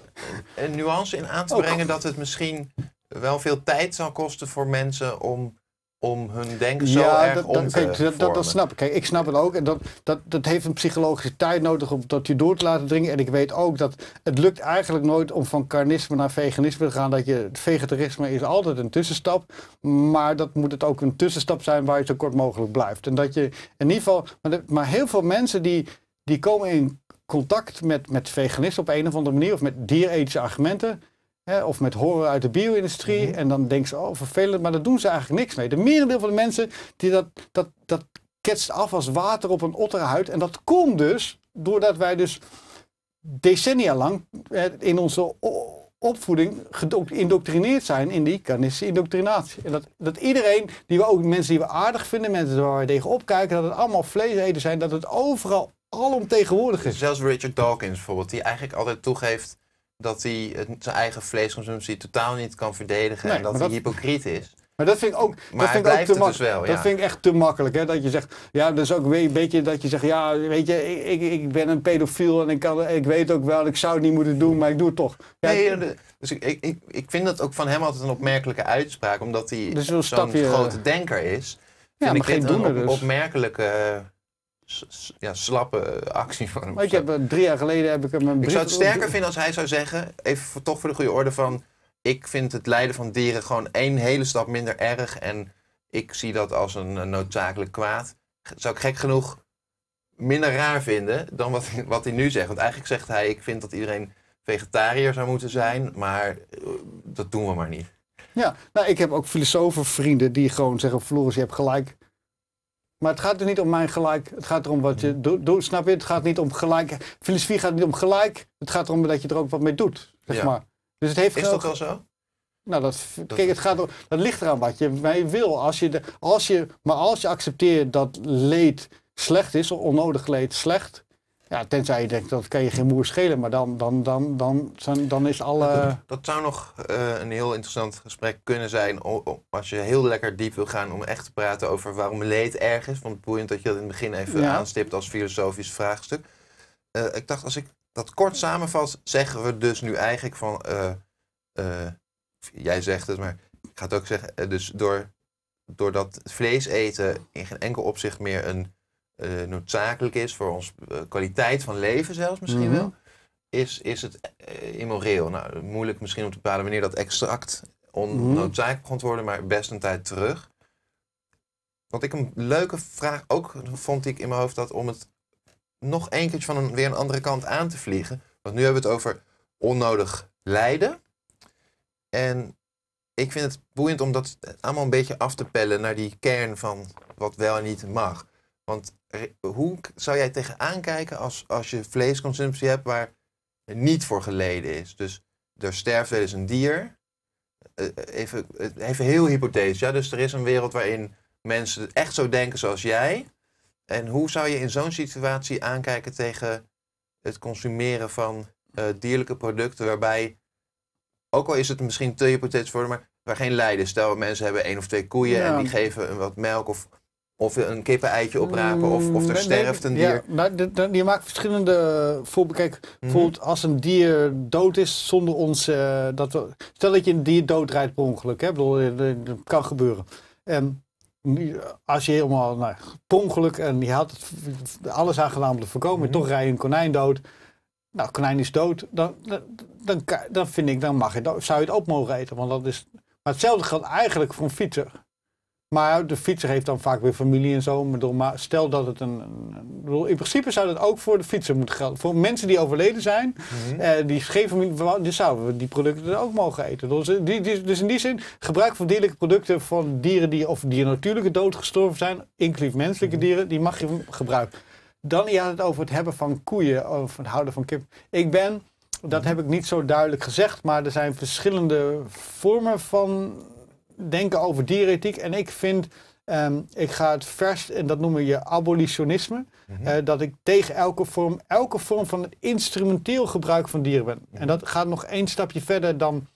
een nuance in aan te Ook. brengen dat het misschien wel veel tijd zal kosten voor mensen om, om hun denken zo erg dat, om te kijk, dat, dat, snap ik. Kijk, ik snap het ook. En dat, dat, dat heeft een psychologische tijd nodig om dat je door te laten dringen. En ik weet ook dat het lukt eigenlijk nooit om van carnisme naar veganisme te gaan. Dat je, vegetarisme is altijd een tussenstap. Maar dat moet het ook een tussenstap zijn waar je zo kort mogelijk blijft. En dat je in ieder geval. Maar heel veel mensen die, die komen in contact met, met veganisten op een of andere manier. Of met dierethische argumenten. Hè, of met horen uit de bio-industrie. En dan denken ze, oh vervelend, maar daar doen ze eigenlijk niks mee. De merendeel van de mensen, die dat, dat, dat ketst af als water op een otterhuid. En dat komt dus doordat wij dus decennia lang in onze opvoeding geïndoctrineerd zijn in die carnistische indoctrinatie. En dat, dat iedereen, die we ook mensen die we aardig vinden, mensen waar we tegen opkijken, dat het allemaal vleeseten zijn, dat het overal alomtegenwoordig is. Zelfs Richard Dawkins bijvoorbeeld, die eigenlijk altijd toegeeft dat hij het- zijn eigen vleesconsumptie totaal niet kan verdedigen Nee, en dat hij dat- hypocriet is. Maar dat vind ik ook, Maar dat vind ik ook te dus makkelijk. wel, Dat vind ik echt te makkelijk. Hè? Dat je zegt, ja, dat is ook een beetje dat je zegt, ja, weet je, ik, ik, ik ben een pedofiel en ik, kan, ik weet ook wel, ik zou het niet moeten doen, maar ik doe het toch. Ja, Nee, de- dus ik, ik, ik, vind dat ook van hem altijd een opmerkelijke uitspraak, omdat hij Dus zo'n grote denker is. Ja, maar ik geen een doener op- dus. opmerkelijke, eh, ja, slappe eh, actie van hem. Maar ik heb, eh, drie jaar geleden heb ik hem een Ik zou het sterker vinden als hij zou zeggen, even toch voor de goede orde van, ik vind het lijden van dieren gewoon één hele stap minder erg en ik zie dat als een, noodzakelijk kwaad. Zou ik gek genoeg minder raar vinden dan wat, (laughs) wat hij nu zegt. Want eigenlijk zegt hij, ik vind dat iedereen vegetariër zou moeten zijn, maar eh, dat doen we maar niet. Ja, nou, ik heb ook filosofen vrienden die gewoon zeggen, Floris, je hebt gelijk. Maar het gaat er niet om mijn gelijk. Het gaat erom wat je doet. doet, snap je? Het gaat niet om gelijk. Filosofie gaat niet om gelijk. Het gaat erom dat je er ook wat mee doet. Zeg Ja. maar. Dus het heeft Is dat wel zo? Nou, dat, kijk, het gaat om, dat ligt eraan wat je mee wil. Als je de, als je, maar als je accepteert dat leed slecht is, onnodig leed slecht. Ja, tenzij je denkt dat kan je geen moer schelen, maar dan, dan, dan, dan, dan, dan is alle. Dat zou nog eh, een heel interessant gesprek kunnen zijn als je heel lekker diep wil gaan om echt te praten over waarom leed erg is. Want het boeiend dat je dat in het begin even Ja. aanstipt als filosofisch vraagstuk. Eh, ik dacht, als ik dat kort samenvat, zeggen we dus nu eigenlijk van, eh, jij zegt het, maar ik ga het ook zeggen, dus door, doordat vlees eten in geen enkel opzicht meer een noodzakelijk is voor ons eh, kwaliteit van leven zelfs misschien Mhm. wel, is, is het eh, immoreel. Nou, moeilijk misschien om te bepalen wanneer dat exact onnoodzakelijk begon te worden, maar best een tijd terug. Wat ik een leuke vraag ook vond ik in mijn hoofd dat om het nog een keertje van een, weer een andere kant aan te vliegen. Want nu hebben we het over onnodig lijden. En ik vind het boeiend om dat allemaal een beetje af te pellen naar die kern van wat wel en niet mag. Want re- hoe zou jij tegenaan kijken als, als je vleesconsumptie hebt waar niet voor geleden is? Dus er sterft wel eens een dier. Eh, Even, eh, even heel hypothetisch. Ja? Dus er is een wereld waarin mensen echt zo denken zoals jij. En hoe zou je in zo'n situatie aankijken tegen het consumeren van eh, dierlijke producten waarbij, ook al is het misschien te hypothetisch voor, maar waar geen lijden. is. Stel, mensen hebben één of twee koeien Ja. en die geven een wat melk of, of een kippeneitje oprapen of, of er Mm, nee, sterft een dier. Ja, nou, de- de- je maakt verschillende voorbeelden. Kijk, Mhm. bijvoorbeeld als een dier dood is zonder ons. eh, dat we, stel dat je een dier doodrijdt per ongeluk. Hè? Bedoel, eh, dat dat kan gebeuren. En nu, als je helemaal nou, per ongeluk en je had het, alles aan gedaan om te voorkomen, Mhm. toch rij je een konijn dood. nou, konijn is dood, dan, dan, dan, vind ik, dan mag je, zou je het ook mogen eten. Want dat is, maar hetzelfde geldt eigenlijk voor een fietser. Maar de fietser heeft dan vaak weer familie en zo. Maar stel dat het een. een- in principe zou dat ook voor de fietser moeten gelden. Voor mensen die overleden zijn, Mhm. eh, die geen familie, die zouden we die producten ook mogen eten. Dus, eh, die, die, dus in die zin, gebruik van dierlijke producten van dieren die of die natuurlijke dood gestorven zijn, inclusief menselijke Mhm. dieren, die mag je gebruiken. Dan je had het over het hebben van koeien, over het houden van kip. Ik ben, dat heb ik niet zo duidelijk gezegd, maar er zijn verschillende vormen van denken over dierethiek. En ik vind, ehm, ik ga het verst, en dat noemen je abolitionisme. Mhm. Eh, dat ik tegen elke vorm, elke vorm van het instrumenteel gebruik van dieren ben. En dat gaat nog één stapje verder dan,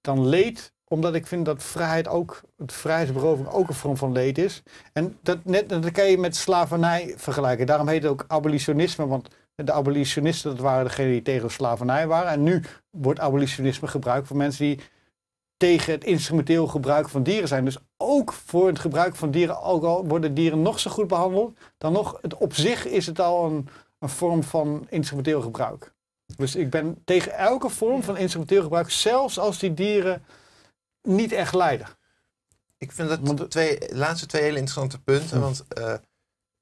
dan leed, omdat ik vind dat vrijheid ook, het vrijheidsberoving ook een vorm van leed is. En dat, net, dat kan je met slavernij vergelijken. Daarom heet het ook abolitionisme, want de abolitionisten dat waren degenen die tegen slavernij waren. En nu wordt abolitionisme gebruikt voor mensen die tegen het instrumenteel gebruik van dieren zijn. Dus ook voor het gebruik van dieren, ook al worden dieren nog zo goed behandeld, dan nog, het, op zich is het al een, een vorm van instrumenteel gebruik. Dus ik ben tegen elke vorm van instrumenteel gebruik, zelfs als die dieren niet echt lijden. Ik vind dat Want- twee, de laatste twee hele interessante punten. Want eh,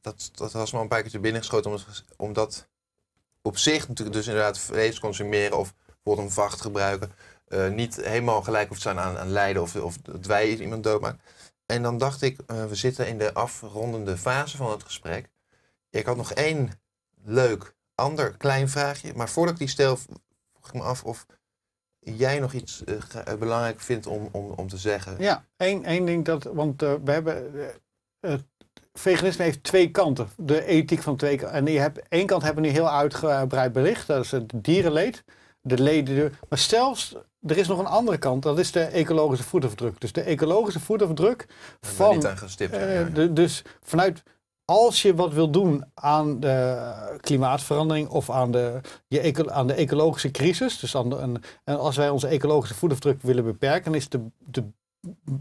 dat, dat was me een paar keer te binnen geschoten. Omdat op zich natuurlijk dus inderdaad vlees consumeren of bijvoorbeeld een vacht gebruiken. Eh, niet helemaal gelijk hoeft te zijn aan, aan lijden of, of dat wij iemand doodmaken. En dan dacht ik, eh, we zitten in de afrondende fase van het gesprek. Ik had nog één leuk ander klein vraagje. Maar voordat ik die stel, vroeg ik me af of jij nog iets eh, belangrijk vindt om, om, om te zeggen. Ja, één, één ding dat, want we hebben, het veganisme heeft twee kanten. De ethiek van twee kanten. En je hebt, één kant hebben we nu heel uitgebreid belicht, dat is het dierenleed. De leden, maar zelfs, er is nog een andere kant, dat is de ecologische voetafdruk. Dus de ecologische voetafdruk van niet aan gestipt. Eh, ja. de- dus vanuit als je wat wil doen aan de klimaatverandering of aan de, je eco- aan de ecologische crisis, dus aan de, en, en als wij onze ecologische voetafdruk willen beperken, dan is de, de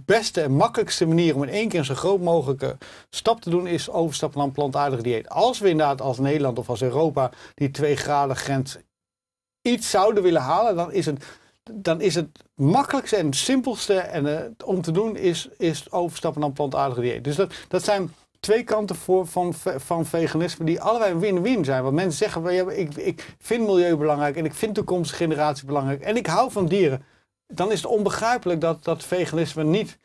beste en makkelijkste manier om in één keer een zo groot mogelijke stap te doen, is overstappen naar een plantaardig dieet. Als we inderdaad als Nederland of als Europa die 2 graden grens iets zouden willen halen, dan is het, dan is het makkelijkste en simpelste en, eh, om te doen is, is overstappen naar een plantaardig dieet. Dus dat, dat zijn twee kanten voor, van, van veganisme die allebei win-win zijn. Want mensen zeggen, ja, ik, ik vind milieu belangrijk en ik vind toekomstige generatie belangrijk en ik hou van dieren. Dan is het onbegrijpelijk dat, dat veganisme niet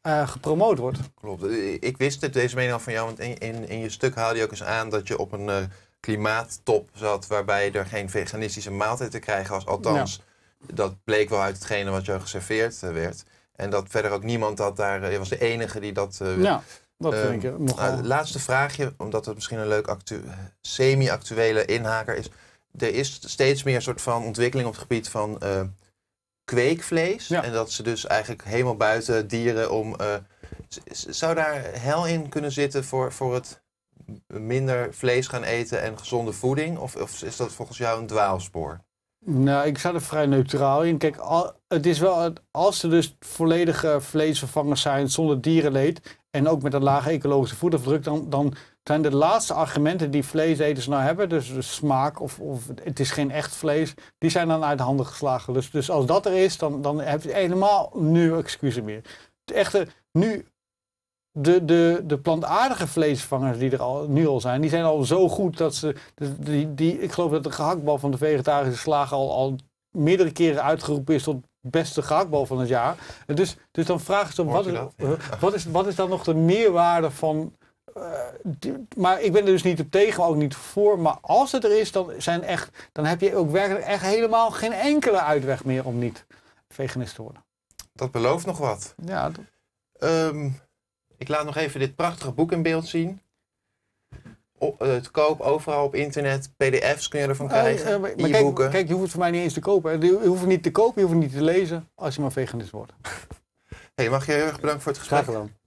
eh, gepromoot wordt. Klopt. Ik wist het, deze mening al van jou, want in, in, in je stuk haalde je ook eens aan dat je op een eh, klimaattop zat waarbij er geen veganistische maaltijd te krijgen was. Althans, dat bleek wel uit hetgene wat jou geserveerd eh, werd. En dat verder ook niemand dat daar, eh, je was de enige die dat... eh, Ja, dat Ehm, vind ik nogal. nou, laatste vraagje, omdat het misschien een leuk actu- semi-actuele inhaker is. Er is steeds meer soort van ontwikkeling op het gebied van kweekvlees. Ja. En dat ze dus eigenlijk helemaal buiten dieren om... zou daar hel in kunnen zitten voor, voor het minder vlees gaan eten en gezonde voeding? Of, of is dat volgens jou een dwaalspoor? Nou, ik sta er vrij neutraal in. Kijk, het is wel, als er dus volledige vleesvervangers zijn zonder dierenleed en ook met een lage ecologische voetafdruk, dan, dan zijn de laatste argumenten die vleeseters nou hebben, dus de smaak of, of het is geen echt vlees, die zijn dan uit de handen geslagen. Dus, dus als dat er is, dan, dan heb je helemaal nu excuses meer. Het echte, nu, de, de, de plantaardige vleesvervangers die er al, nu al zijn, die zijn al zo goed dat ze, die, die, ik geloof dat de gehaktbal van de vegetarische slager al, al meerdere keren uitgeroepen is tot beste gehaktbal van het jaar. En Dus, dus dan vraag je wat, wat, is, wat is dan nog de meerwaarde van... eh, die- maar ik ben er dus niet op tegen, maar ook niet voor. Maar als het er is, dan, zijn echt, dan heb je ook werkelijk echt helemaal geen enkele uitweg meer om niet veganist te worden. Dat belooft nog wat. Ja, dat- Ehm, ik laat nog even dit prachtige boek in beeld zien. O, eh, koop overal op internet. PDF's kun je ervan krijgen. Eh, eh, maar kijk, E-boeken. kijk, je hoeft het voor mij niet eens te kopen. Je hoeft het niet te kopen, je hoeft het niet te lezen als je maar veganist wordt. Hey, mag je heel erg bedanken voor het gesprek. Graag gedaan.